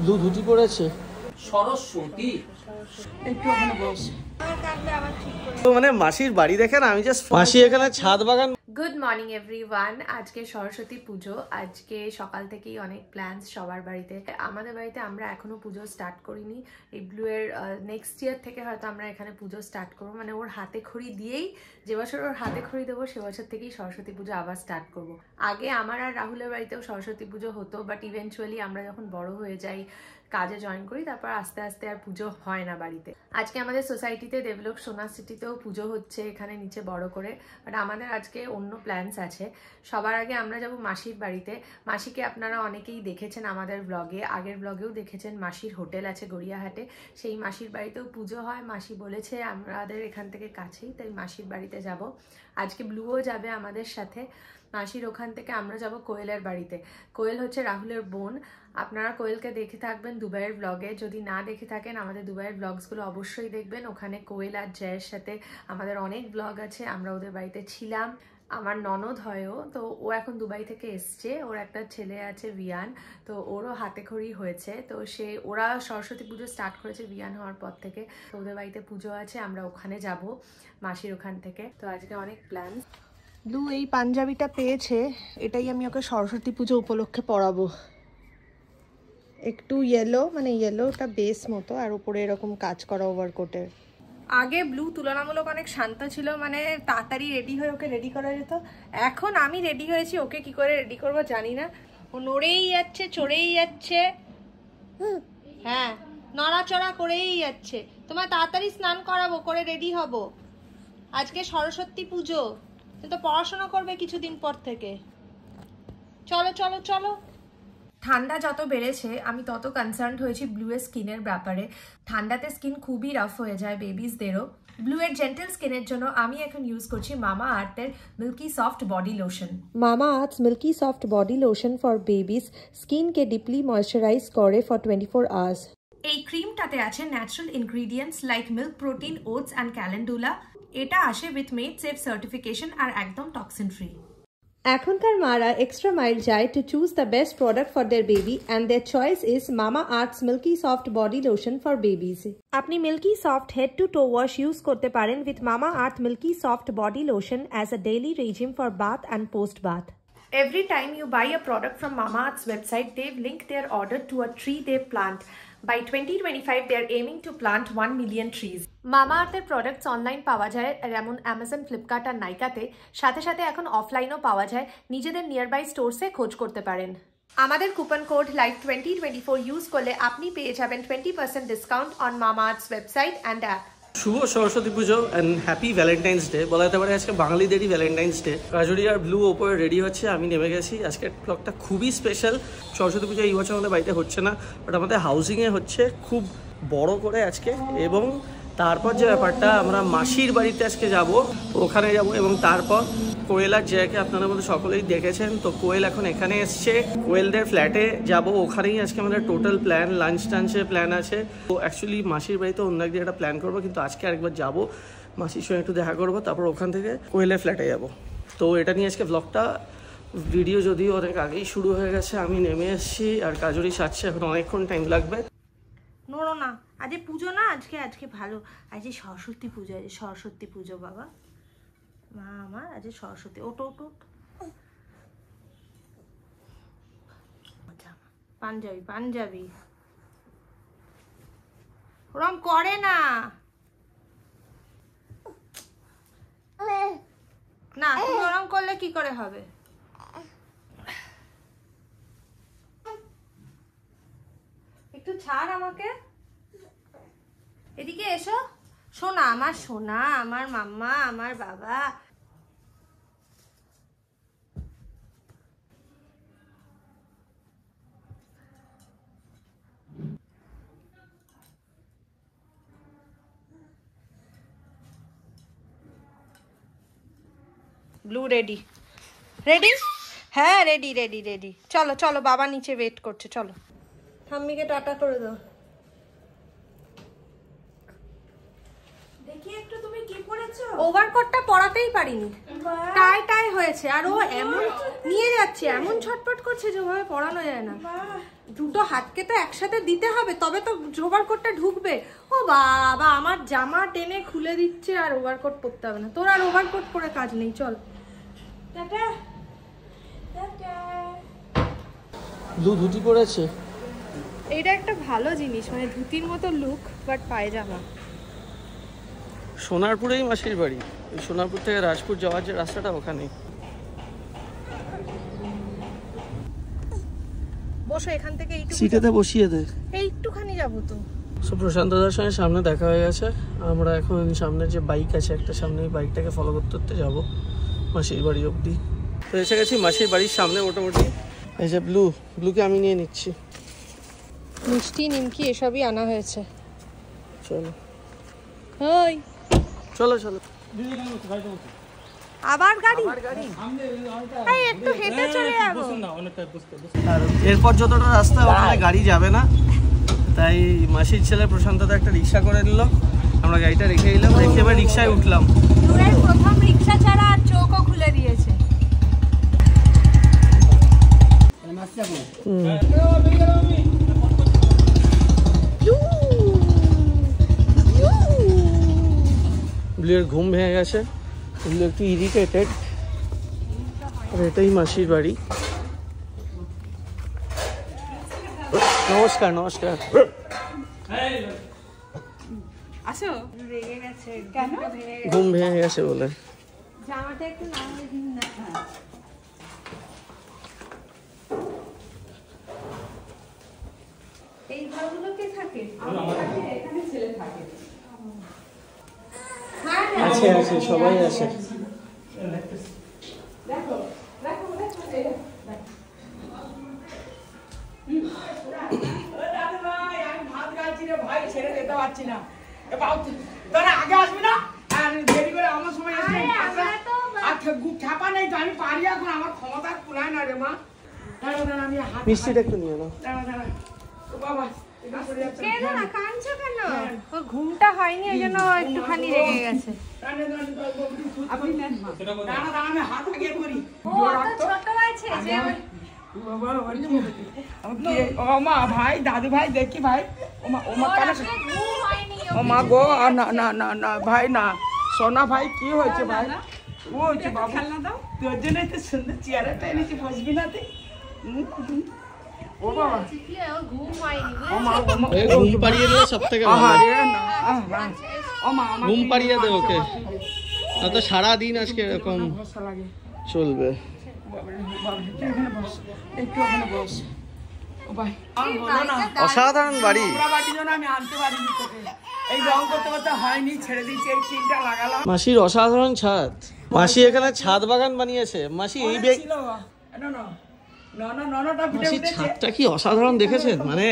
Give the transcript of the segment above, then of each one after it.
দু ধুতি পড়েছে সরস্বতী একটু ওখানে বস। তো মানে মাসির বাড়ি দেখেন আমি জাস্ট মাসি এখানে ছাদ বাগান গুড মর্নিং এভরিওয়ান আজকে সরস্বতী পুজো। আজকে সকাল থেকেই অনেক প্ল্যানস সবার বাড়িতে। আমাদের বাড়িতে আমরা এখনও পুজো স্টার্ট করিনি। এই ব্লু এর নেক্সট ইয়ার থেকে হয়তো আমরা এখানে পুজো স্টার্ট করব। মানে ওর হাতে খড়ি দিয়েই, যে বছর ওর হাতে খড়ি দেবো, সে বছর থেকেই সরস্বতী পুজো আবার স্টার্ট করব। আগে আমার আর রাহুলের বাড়িতেও সরস্বতী পুজো হতো বাট ইভেনচুয়ালি আমরা যখন বড় হয়ে যাই কাজে জয়েন করি, তারপর আস্তে আস্তে আর পুজো হয় না বাড়িতে। আজকে আমাদের সোসাইটিতে ডেভেলপ সোনা সিটিতেও পুজো হচ্ছে এখানে নিচে বড় করে। বাট আমাদের আজকে অন্য প্ল্যানস আছে। সবার আগে আমরা যাব মাসির বাড়িতে। মাসিকে আপনারা অনেকেই দেখেছেন আমাদের ব্লগে আগের ব্লগেও দেখেছেন মাসির হোটেল আছে গড়িয়াহাটে। সেই মাসির বাড়িতেও পুজো হয়। মাসি বলেছে আমাদের এখান থেকে কাছেই, তাই মাসির বাড়িতে যাব। আজকে ব্লুও যাবে আমাদের সাথে। মাসির ওখান থেকে আমরা যাব কোয়েলের বাড়িতে। কোয়েল হচ্ছে রাহুলের বোন। আপনারা কোয়েলকে দেখে থাকবেন দুবাইয়ের ব্লগে যদি না দেখে থাকেন, আমাদের দুবাইয়ের ব্লগসগুলো অবশ্যই দেখবেন। ওখানে কোয়েল আর জয়ের সাথে আমাদের অনেক ব্লগ আছে। আমরা ওদের বাড়িতে ছিলাম। আমার ননদ হয়ও তো ও এখন দুবাই থেকে এসছে। ওর একটা ছেলে আছে, ভিয়ান। তো ওরও হাতে খড়ি হয়েছে। তো সে, ওরা সরস্বতী পুজো স্টার্ট করেছে ভিয়ান হওয়ার পর থেকে। তো ওদের বাড়িতে পুজো আছে। আমরা ওখানে যাব মাসির ওখান থেকে। তো আজকে অনেক প্ল্যান ব্লু এই পাঞ্জাবিটা পেয়েছে, এটাই আমি ওকে সরস্বতী পুজো উপলক্ষে পরাবো। একটু ইয়েলো মানে ইয়েলোটা বেস মতো, আর উপরে এরকম কাজ করা ওভারকোটের আগে ব্লু তুলনামূলক অনেক শান্ত ছিল মানে তাড়াতাড়ি রেডি হয়ে ওকে রেডি করা যেত। এখন আমি রেডি হয়েছি, ওকে কি করে রেডি করব জানি না। ও নড়েই যাচ্ছে, চড়েই যাচ্ছে। হ্যাঁ নড়াচড়া করেই যাচ্ছে। তোমার তাড়াতাড়ি স্নান করাবো, করে রেডি হব। আজকে সরস্বতী পুজো। তুমি তো পড়াশোনা করবে কিছুদিন পর থেকে। চলো চলো চলো। ঠান্ডা যত বেড়েছে আমি তত কনসার্ন হয়েছি ব্লুয়ের স্কিনের ব্যাপারে। ঠান্ডাতে স্কিন খুবই রাফ হয়ে যায় বেবিসদেরও ব্লু এর জেন্টেল স্কিনের জন্য আমি এখন ইউজ করছি মামা আর্থের milky soft body lotion Mamaearth's milky soft body lotion for babies স্কিনকে ডিপলি ময়শ্চারাইজ করে ফর টোয়েন্টি ফোর আওয়ার্স এই ক্রিমটাতে আছে natural ingredients like milk protein oats and calendula এটা আসে উইথ মেড সেফ সার্টিফিকেশন আর একদম টক্সিন ফ্রি এখনকার মারা এক্সট্রা মাইল যায় to choose the best product for their baby and their choice is Mamaearth's milky soft body lotion for babies আপনি milky soft head to toe wash use করতে পারেন with Mamaearth milky soft body lotion as a daily regime for bath and post bath Every time you buy a product from Mamaearth's website, they've linked their order to a tree they plant. By 2025, they are aiming to plant 1 million trees. মামাআর্থের products online পাওয়া যায় যেমন Amazon Flipkart আর নাইকাতে সাথে সাথে এখন অফলাইনও পাওয়া যায় নিজেদের নিয়ারবাই স্টোরসে খোঁজ করতে পারেন। আমাদের coupon code like twenty twenty four use করলে আপনি পেয়ে যাবেন twenty percent discount on Mamaearth's website and app Shubho Saraswati Puja and happy Valentine's day বলা যেতে পারে আজকে বাঙালিদেরই ভ্যালেন্টাইন্স ডে কাজুরি আর ব্লু ওপরে রেডি হচ্ছে, আমি নেমে গেছি। আজকের ব্লগটা খুবই স্পেশাল সরস্বতী পুজো এই বছর আমাদের বাড়িতে হচ্ছে না বাট আমাদের হাউসিংয়ে হচ্ছে খুব বড় করে আজকে এবং তারপর যে ব্যাপারটা, আমরা মাসির বাড়িতে আজকে যাব, ওখানে যাব এবং তারপর কোয়েল আর আপনারা মধ্যে সকলেই দেখেছেন। তো কোয়েল এখন এখানে এসছে। কোয়েলদের ফ্ল্যাটে যাব, ওখানেই আজকে আমাদের টোটাল প্ল্যান লাঞ্চ টাঞ্চের প্ল্যান আছে। তো অ্যাকচুয়ালি মাসির বাড়িতে অন্য একদিন একটা প্ল্যান করব, কিন্তু আজকে আরেকবার যাব। মাসির সঙ্গে একটু দেখা করব, তারপর ওখান থেকে কোয়েলের ফ্ল্যাটে যাব। তো এটা নিয়ে আজকে ব্লগটা ভিডিও যদিও অনেক আগেই শুরু হয়ে গেছে, আমি নেমে এসেছি, আর কাজুরি সাজছে এখন অনেকক্ষণ টাইম লাগবে। নোড়ো না। আজকে পুজো না, আজকে আজকে ভালো। আজকে সরস্বতী পুজো আজকে সরস্বতী পুজো বাবা। মা আমার, আজকে সরস্বতী। ওটো ওটো। পাঞ্জাবি পাঞ্জাবি। ওরম করে না। না, তুমি ওরম করলে কি করে হবে? একটু ছাড় আমাকে। এদিকে এসো। সোনা আমার সোনা আমার মাম্মা আমার বাবা। ব্লু রেডি রেডি হ্যাঁ রেডি রেডি রেডি চলো চলো বাবা নিচে ওয়েট করছে চলো। ঠাম্মিকে টাটা করে দাও দেখি একটু তুমি কি পরেছো ওভারকোটটা পরাতেই পারিনি। টাই টাই হয়েছে। আর ও এমন নিয়ে যাচ্ছে এমন ছটপট করছে যে ওভাবে পরানো যায় না। দুটো হাতকে তো একসাথে দিতে হবে তবে তো ওভারকোটটা ঢুকবে। ও বাবা আমার জামা টেনে খুলে দিচ্ছে আর ওভারকোট পরতে হবে না। তোর আর ওভারকোট পরে কাজ নেই চল। টাটা। ধুতি পরেছে। এটা একটা ভালো জিনিস মানে ধুতির মতো লুক বাট পায়জামা। সোনারপুরেই মাসির বাড়ি। এই সোনারপুর থেকে রাজপুর যাওয়ার যে রাস্তাটা ওখানেই। বসো এখান থেকে এইটুকু সিটেতে বসিয়ে দে। এইটুখানি যাব তো। সো প্রশান্ত সঙ্গে সামনে দেখা হয়ে গেছে। আমরা এখন সামনে যে বাইক আছে একটা সামনে ওই বাইকটাকে ফলো করতে করতে যাব মাসির বাড়ি অবধি। তো এসে গেছি মাসির বাড়ির সামনে মোটামুটি। এই যে ব্লু ব্লুকে আমি নিয়ে নিচ্ছি। মিষ্টি নিমকি এসবই আনা হয়েছে। চলো। ওই। চলো চলো। আবার গাড়ি? এই একটু হেঁটে চলে যাব। এরপর যতটা রাস্তা ওখানে গাড়ি যাবে না। তাই মাসির ছেলে প্রশান্ত একটা রিক্সা করে নিল। আমরা গাড়িটা রেখে দিলাম রেখে এবার রিক্সায় উঠলাম। প্রথম রিক্সা ছাড়া আর চোখও খুলে দিয়েছে। ব্লুয়ের ঘুম ভেঙে গেছে। ব্লু একটু ইরিটেটেড আর এটাই মাসির বাড়ি। নমস্কার নমস্কার। আসো। রেগে গেছে কেন ঘুম ভেঙে গেছে বলে। জামাটা একটু না। এই ঘরগুলোতে থাকে? হ্যাঁ, হ্যাঁ। আছে আছে সবাই আছে ভাত গাইছি রে ভাই ছেড়ে যেতে পারছি না। এ বাবু আগে আসবি না? আর দেরি করে আমার সময় গু- নেই তো আমি পারি এখন আমার ক্ষমতা কুলায় না রে মা। দাঁড়া দাঁড়া আমি হাত মিষ্টিটা একটু নিয়ে নাও। দাঁড়া দাঁড়া কেন না কাঁদছো কেন? ও ঘুমটা হয়নি ওই জন্য একটুখানি রেগে গেছে। মা। ভাই দাদু ভাই দেখি ভাই। ও মা ও মা ওর কানে আসলে ঘুম হয়নি ও মা গো না না না না ভাই না। সোনা ভাই কি হয়েছে ভাই? ও হয়েছে বাবু? তোর জন্য তো সুন্দর চেয়ারটা এনেছি বসবি না তুই। ও বাবা ঘুম হয়নি পাড়িয়ে দিলে সব থেকে ঘুম পাড়িয়ে দে ওকে না তো সারাদিন আজকে এরকম চলবে বাবারে, বাবারে, তুই এখানে বস একটু ওখানে বস ও ভাই আর বলো না অসাধারণ বাড়ি। আমরা বাড়ির জন্য আমি আনতে পারিনি তোকে এই রং করতে করতে হয়নি ছেড়ে দিয়েছি এই তিনটা লাগালাম মাসির অসাধারণ ছাদ। মাসি এখানে ছাদ বাগান বানিয়েছে। মাসি এই ছাদটা কি অসাধারণ দেখেছেন? মানে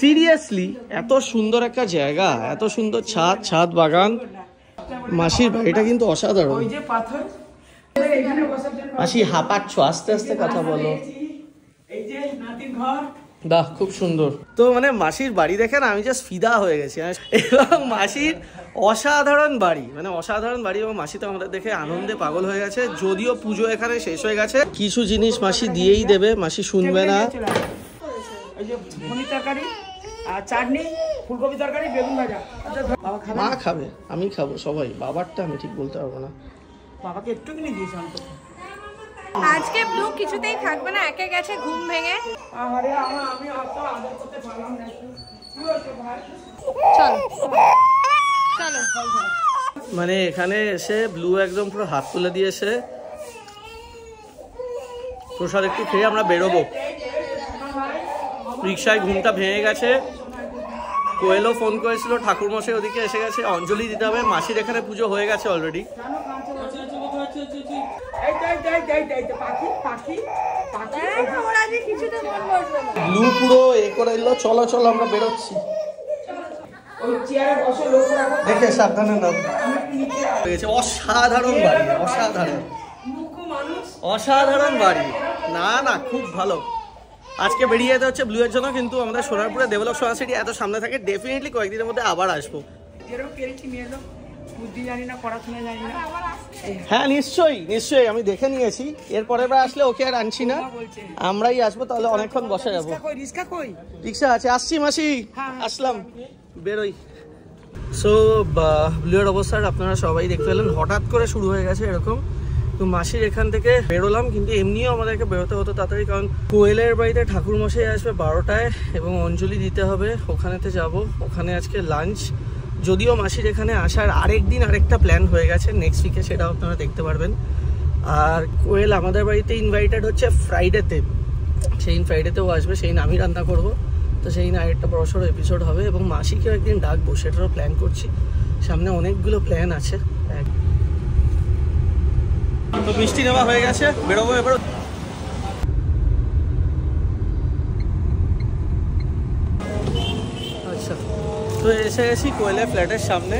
সিরিয়াসলি এত সুন্দর একটা জায়গা এত সুন্দর ছাদ ছাদ বাগান। মাসির বাড়িটা কিন্তু অসাধারণ। মাসি হাঁপাচ্ছ আস্তে আস্তে কথা বলো। এই যে নাতির ঘর। বাহ খুব সুন্দর। তো মানে মাসির বাড়ি দেখে না আমি জাস্ট ফিদা হয়ে গেছি। এবং মাসির অসাধারণ বাড়ি। মানে অসাধারণ বাড়ি এবং মাসি তো আমাদের দেখে আনন্দে পাগল হয়ে গেছে। যদিও পুজো এখানে শেষ হয়ে গেছে। কিছু জিনিস মাসি দিয়েই দেবে মাসি শুনবে না। চলে আয়। ওই যে পনির তরকারি আর চাটনি ফুলকপি তরকারি বেগুন ভাজা। আচ্ছা, মা খাবে আমি খাব সবাই। বাবারটা আমি ঠিক বলতে পারব না। বাবাকে একটু কিনে দিয়েছি আজকে ব্লু কিছুতেই থাকবে না একে গেছে ঘুম ভেঙে। আরে আমার আমি অত আদর করতে পারলাম না একটু। কি হয়েছে ভাই? চলো। চলো মানে এখানে এসে ব্লু একদম পুরো হাত তুলে দিয়েছে। প্রসাদ একটু খেয়ে আমরা বেরোবো। রিক্সায় ঘুমটা ভেঙে গেছে। কোয়েলও ফোন করেছিল ঠাকুরমশাই ওদিকে এসে গেছে। অঞ্জলি দিতে হবে। মাসির এখানে পুজো হয়ে গেছে অলরেডি ব্লু এ করে দিল চলো চলো, আমরা বেরোচ্ছি। অসাধারণ বাড়ি, অসাধারণ। অসাধারণ বাড়ি। না না, খুব ভালো। আজকে বেরিয়ে যেতে হচ্ছে ব্লু এর জন্য, কিন্তু আমাদের সোনারপুরে ডেভেলপ সোনা সিটি এত সামনে থাকে ডেফিনেটলি কয়েকদিনের মধ্যে আবার আসব। এলো? বুদ্ধি জানি না, পড়াশোনা জানি না। হ্যাঁ নিশ্চয়ই নিশ্চয়ই আমি দেখে নিয়েছি। এরপরের বার আসলে ওকে আর আনছি না। আমরাই আসব তাহলে অনেকক্ষণ বসে যাব। রিক্সা আছে আসছি মাসি। হ্যাঁ। আসলাম। বেরোই। সো ব্লুয়ের অবস্থার আপনারা সবাই দেখতে পেলেন হঠাৎ করে শুরু হয়ে গেছে এরকম। তো মাসির এখান থেকে বেরোলাম কিন্তু এমনিও আমাদেরকে বেরোতে হতো তাড়াতাড়ি কারণ কোয়েলের বাড়িতে ঠাকুর মশাই আসবে বারোটায় এবং অঞ্জলি দিতে হবে। ওখানেতে যাব। ওখানে আজকে লাঞ্চ যদিও মাসির এখানে আসার আরেক দিন আরেকটা প্ল্যান হয়ে গেছে নেক্সট উইকে সেটাও আপনারা দেখতে পারবেন। আর কোয়েল, আমাদের বাড়িতে ইনভাইটেড হচ্ছে ফ্রাইডেতে সেই ফ্রাইডেতেও আসবে, সেই আমি রান্না করব। তো সেই দিন আরেকটা বড়সড় এপিসোড হবে এবং মাসিকেও একদিন ডাকবো, সেটারও প্ল্যান করছি। সামনে অনেকগুলো প্ল্যান আছে। তো মিষ্টি নেওয়া হয়ে গেছে, বেরোবো এবার আচ্ছা তো এসে গেছি কোয়েলের ফ্ল্যাটের সামনে।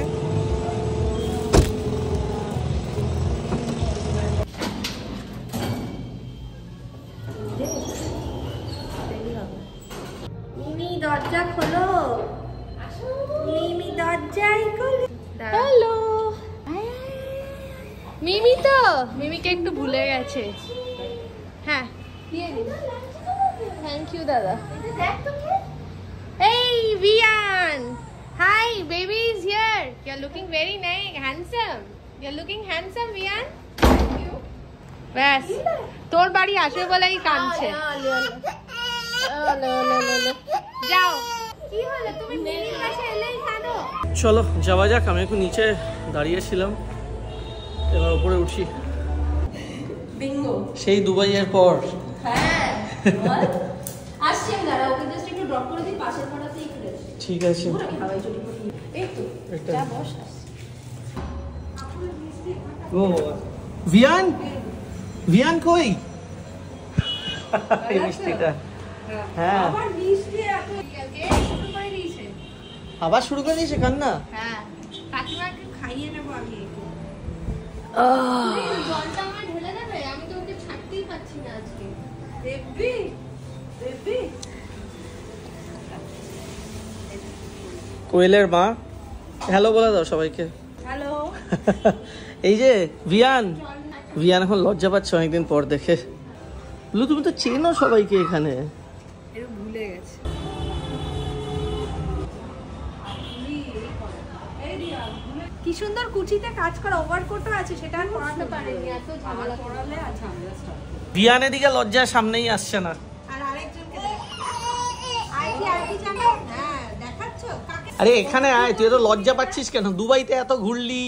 মিমি দরজা খোলো। মিমি দরজাই খোলো। হ্যালো। মিমি তো? মিমিকে একটু ভুলে গেছে। হ্যাঁ থ্যাংক ইউ দাদা। এই Vian is here you are looking very nice handsome you are looking handsome Vian ব্যাস তোর বাড়ি আসবে বলেই কাঁদছে। যাও। মিমির কাছে এলেই কাঁদো। চলো যাওয়া যাক। আমি একটু নিচে দাঁড়িয়েছিলাম এবার উপরে উঠি সেই পর। পাড়াতেই ফিরে আসি ঠিক আছে। এই তো যা বস ও ভিয়ান? ভিয়ান কই? এই মিষ্টিটা। হ্যাঁ। মিষ্টি এত। শুরু করে দিয়েছে আবার শুরু করে দিয়েছে কান্না? হ্যাঁ কাকিমাকে খাইয়ে নেব আমি জলটা আমার ঢেলে দেবে? আমি তো ওকে ছাড়তেই পারছি না আজকে। দেবি দেবি। কোয়েলের মা। হ্যালো বলে দাও সবাইকে। হ্যালো এই যে ভিয়ান। ভিয়ান এখন লজ্জা পাচ্ছে অনেকদিন পর দেখে। বলু তুমি তো চেনো সবাইকে এখানে। ভুলে গেছে। কি সুন্দর কুচিতে কাজ করা ওভারকোটও আছে সেটা আর পরাতে পারেনি। এত ঝামেলা। পরালে আর ঝামেলা start। ভিয়ান এদিকে লজ্জার সামনেই আসছে না আর আরেকজনকে দেখ। আইটি আইটি জানো হ্যাঁ দেখাচ্ছ কাকে আরে এখানে আয় তুই তো লজ্জা পাচ্ছিস কেন? দুবাইতে এত ঘুরলি।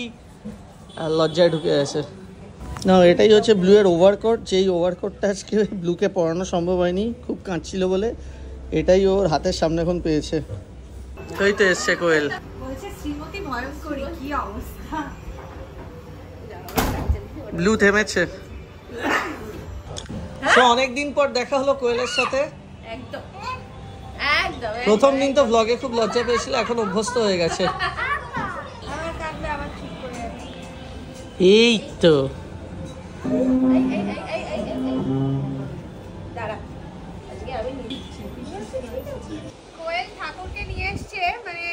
আর লজ্জায় ঢুকে আছে না এটাই হচ্ছে ব্লু এর ওভারকোট যেই ওভারকোটটা আজকে ব্লুকে পরানো সম্ভব হয়নি খুব কাঁদছিল বলে এটাই ওর হাতের সামনে এখন পেয়েছে। তাই তো এসছে কোয়েল। বলছে শ্রীমতী ভয়ঙ্করী কি অবস্থা? ব্লু থেমেছে। অনেকদিন পর দেখা হলো কোয়েলের সাথে। একদম। প্রথম দিন তো ব্লগে খুব লজ্জা পেয়েছিল এখন অভ্যস্ত হয়ে গেছে। এই তো। কোয়েল ঠাকুরকে নিয়ে এসছে মানে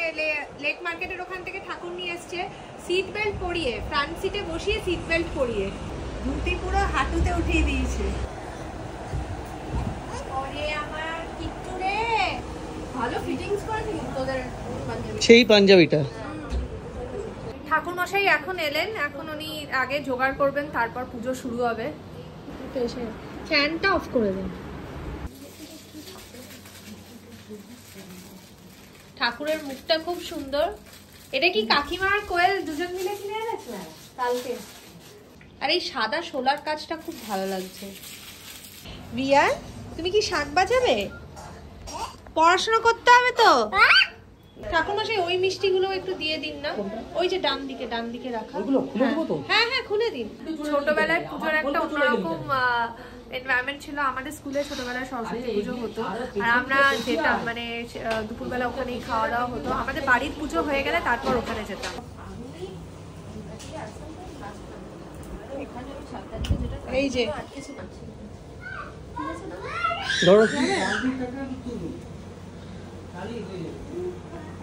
লেক মার্কেটের ওখান থেকে ঠাকুর নিয়ে এসছে সিট বেল্ট পরিয়ে ফ্রন্ট সিটে বসিয়ে সিট বেল্ট পরিয়ে। ধুতি পুরো হাঁটুতে উঠিয়ে দিয়েছে। ওরে আমার কিট্টু রে ভালো ফিটিংস করেছে কিন্তু তোদের পাঞ্জাবি সেই পাঞ্জাবিটা। ঠাকুর মশাই এখন এলেন এখন উনি আগে জোগাড় করবেন তারপর পুজো শুরু হবে। ফ্যানটা অফ করে দিন ঠাকুরের মুখটা খুব সুন্দর। এটা কি কাকিমার কোয়েল দুজন মিলে কিনে এনেছে? কালকে। আর এই সাদা সোলার কাজটা খুব ভালো লাগছে। রিয়া তুমি কি শাক বাজাবে? পড়াশোনা করতে হবে তো? ঠাকুরমশাই ওই মিষ্টিগুলো একটু দিয়ে দিন না। ওই যে ডান দিকে ডান দিকে রাখা। হ্যাঁ হ্যাঁ খুলে দিন। ছোটবেলায় পুজোর একটা অন্যরকম এনভায়রনমেন্ট ছিল। আমাদের স্কুলে ছোটবেলায় সরস্বতী পুজো হতো। আর আমরা যেতাম মানে দুপুরবেলা ওখানেই খাওয়া দাওয়া হতো। আমাদের বাড়ির পুজো হয়ে গেলে তারপর ওখানে যেতাম। এই যে। ধরো।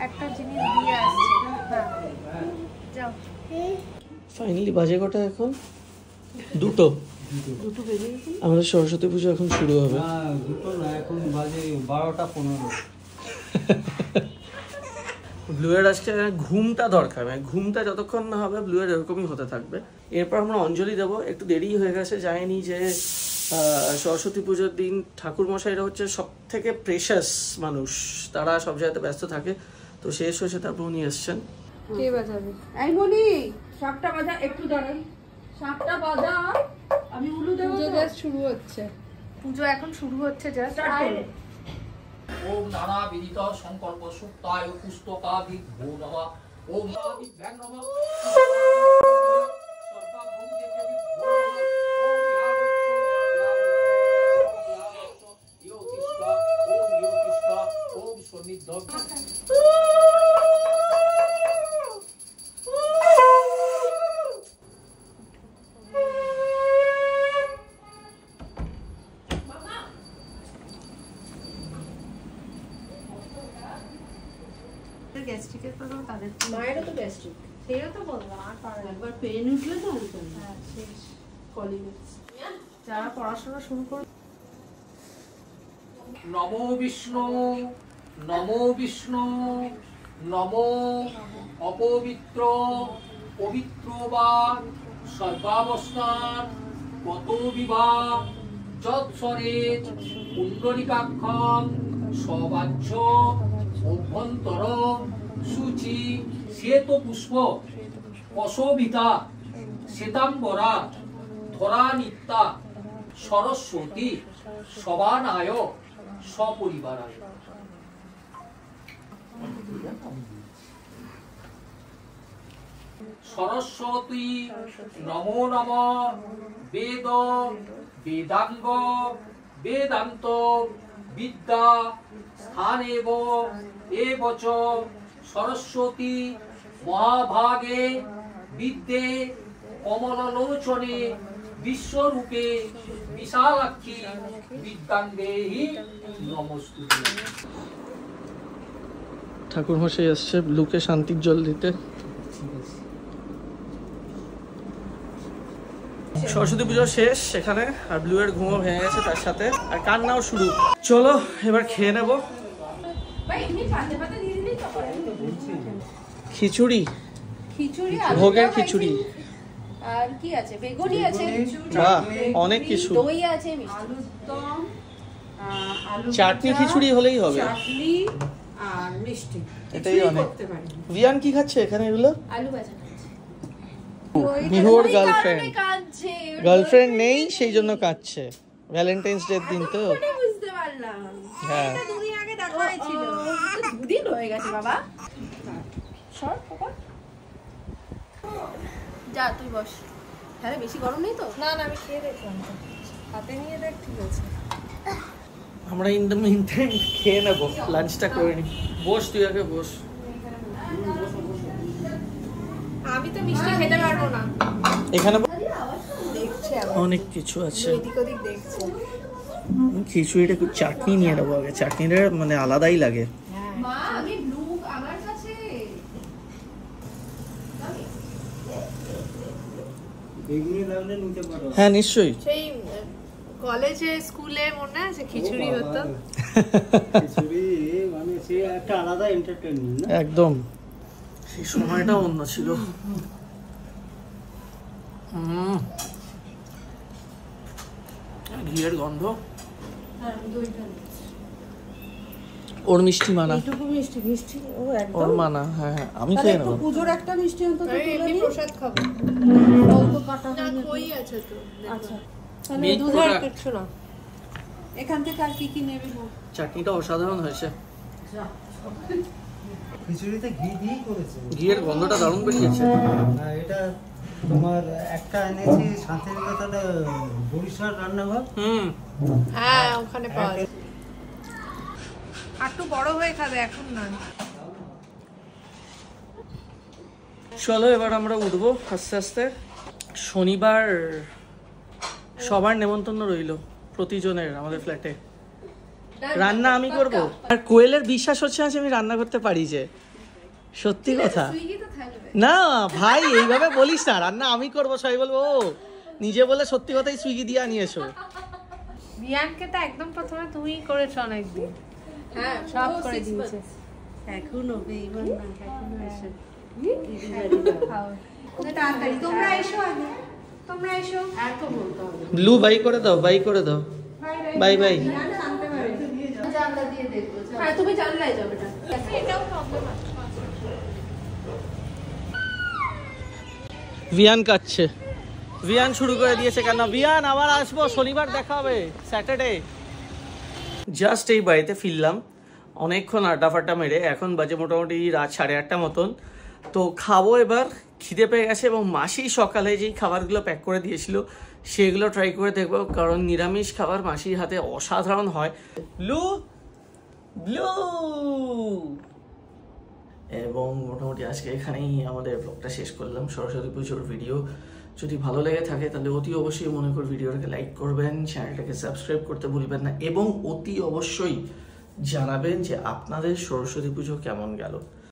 একটা জিনিস দিয়ে আসছে। হ্যাঁ। যাও। ফাইনালি বাজে কটা এখন? দুটো। আমাদের সরস্বতী পুজো এখন শুরু হবে। এখন বাজে বারোটা পনেরো। ব্লুয়ের আজকে ঘুমটা দরকার মানে ঘুমটা যতক্ষণ না হবে ব্লুয়ের এরকমই হতে থাকবে। এরপর আমরা অঞ্জলি দেবো। একটু দেরি হয়ে গেছে যায়নি যে সরস্বতী পুজোর দিন ঠাকুর মশাইরা হচ্ছে সব থেকে প্রেশাস মানুষ। তারা সব জায়গাতে ব্যস্ত থাকে। তো শেষ হয়েছে তারপর উনি এসছেন। কে বাজাবে? এই বলি সাতটা বাজা একটু দাঁড়ান। সাতটা বাজা আমি উলু দেবো পুজো জাস্ট শুরু হচ্ছে। পুজো এখন শুরু হচ্ছে জাস্ট Start করো। ওম নানা বিদিত সংকল্প সুক্তায় ভো নম। ওম নাবিভ্যাং নম। সন্নিধ গ্যাস্ট্রিকের প্রবলেম তাদের মায়েরও তো গ্যাস্ট্রিক সেও তো বললাম আর পারে একবার পেন উঠলে তো। হ্যাঁ শেষ কলিংয়ে। যারা পড়াশোনা শুরু করবে নমো বিষ্ণু নমো বিষ্ণু, নমো অপবিত্র, পবিত্র বা সর্বাবস্থান কত বিভাগ? যৎসরে পুণ্ডরিকাক্ষম সবাহ্য অভ্যন্তর সূচি শ্বেত পুষ্প অশোভিতা শ্বেতাম্বরা ধরা নিত্যা সরস্বতী সবানায় সপরিবারায়। সরস্বতী নমো নম। বেদ, বেদাঙ্গ, বেদান্ত, বিদ্যা এবচ সরস্বতী মহাভাগে বিদ্যে, কমললোচনে বিশ্বরূপে বিশালাক্ষী বিদ্যাঙ্গেহি নমস্তুতে। ঠাকুর মশাই এসছে ব্লুকে শান্তির জল দিতে। সরস্বতী পুজো শেষ সেখানে আর ব্লু এর ঘুমো ভেঙে গেছে তার সাথে আর কান্নাও শুরু। চলো এবার খেয়ে নেব। খিচুড়ি। খিচুড়ি ভোগের খিচুড়ি। আর কি? আছে? বেগুনি আছে। বাহ অনেক কিছু। দই আছে মিষ্টি। আলুর দম আহ, আলু চাটনি খিচুড়ি হলেই হবে। চাটনি আর মিষ্টি। এটাই অনেক। করতে ভিয়ান কি খাচ্ছে এখানে এগুলো? আলু ভাজা আছে। গার্লফ্রেন্ড গার্লফ্রেন্ড নেই সেই জন্য কাঁদছে। ভ্যালেন্টাইন্স ডে দিন তো। বুঝতে পারলাম। হ্যাঁ। দুদিন আগে দেখা হয়েছিল। দুদিন হয়ে গেছে বাবা। সর বাবা যা তুই বস। হ্যাঁ বেশি গরম নেই তো? না না আমি খেয়ে দেখলাম। হাতে নিয়ে দেখ ঠিক আছে। আমরা ইন দ্য মিন খেয়ে নেব লাঞ্চটা করে নি। বস তুই আগে বস। আমি তো মিষ্টি খেতে পারব না। এখানে অনেক কিছু আছে। এদিক ওদিক দেখছে। খিচুড়িটা একটু চাটনি নিয়ে নেব আগে। চাটনিটা মানে আলাদাই লাগে। পারো। হ্যাঁ নিশ্চয়ই। সেই কলেজে স্কুলে মনে আছে খিচুড়ি হতো। খিচুড়ি মানে সে একটা আলাদা এন্টারটেনমেন্ট না? একদম। সেই সময়টা অন্য ছিল। হুম ঘিয়ের গন্ধ? ওর মিষ্টি মানা। এইটুকু মিষ্টি মিষ্টি ও একদম। ওর মানা হ্যাঁ হ্যাঁ আমি খেয়ে নেব। পুজোর একটা মিষ্টি অন্তত তুলে দিই। প্রসাদ খাব। তো কাটা না কই আছে তো আচ্ছা। তাহলে Meat দুধের product। কিচ্ছু না এখান থেকে আর কি কি নেবে চাটনিটা অসাধারণ হয়েছে। খিচুড়িতে ঘি দিয়েই করেছে। ঘিয়ের গন্ধটা দারুণ বেরিয়েছে। এটা তোমার একটা এনেছি শান্তিনিকেতনে বরিশাল রান্নাঘর। হুম। হ্যাঁ ওখানে পাওয়া যায়। আর একটু বড় হয়ে খাবে এখন না। চলো এবার আমরা উঠবো আস্তে আস্তে। শনিবার সবার নেমন্তন্ন রইল প্রতিজনের আমাদের ফ্ল্যাটে রান্না আমি করব। আর কোয়েলের বিশ্বাস হচ্ছে না যে আমি রান্না করতে পারি যে। সত্যি কথা। সুইগি তো থাকবে। না ভাই এইভাবে বলিস না। রান্না আমি করব সবাই বলব ও নিজে বলে সত্যি কথাই সুইগি দিয়ে আনিয়ে এসো। বিয়ানকে তো একদম প্রথমে তুমিই করেছ অনেকদিন। হ্যাঁ সব করে দিয়েছে। এখনও বেইমান না এখনও এসে। তাড়াতাড়ি। তোমরা এসো আগে। তোমরা এসো। এত বলতে হবে। ব্লু বাই করে দাও বাই করে দাও। Bye bye. জানলা দিয়ে দেখব হ্যাঁ তুমি জানলায় যাবে এটাও প্রবলেম আছে। ভিয়ান কাটছে ভিয়ান শুরু করে দিয়েছে কেন? ভিয়ান আবার আসব। শনিবার দেখা হবে। স্যাটারডে। জাস্ট এই বাড়িতে ফিরলাম। অনেকক্ষণ আড্ডা ফাড্ডা মেরে এখন বাজে মোটামুটি রাত সাড়ে আটটা মতন। তো খাব এবার। খিদে পেয়ে গেছে এবং মাসি সকালে যেই খাবারগুলো প্যাক করে দিয়েছিল, সেগুলো ট্রাই করে দেখব, কারণ নিরামিষ খাবার মাসির হাতে অসাধারণ হয়। Blue Blue. এবং মোটামুটি আজকে এখানেই আমাদের ব্লগটা শেষ করলাম। সরস্বতী পুজোর ভিডিও যদি ভালো লেগে থাকে, তাহলে অতি অবশ্যই মনে করি ভিডিওটাকে লাইক করবেন চ্যানেলটাকে সাবস্ক্রাইব করতে ভুলবেন না, এবং অতি অবশ্যই জানাবেন যে আপনাদের সরস্বতী পুজো কেমন গেল।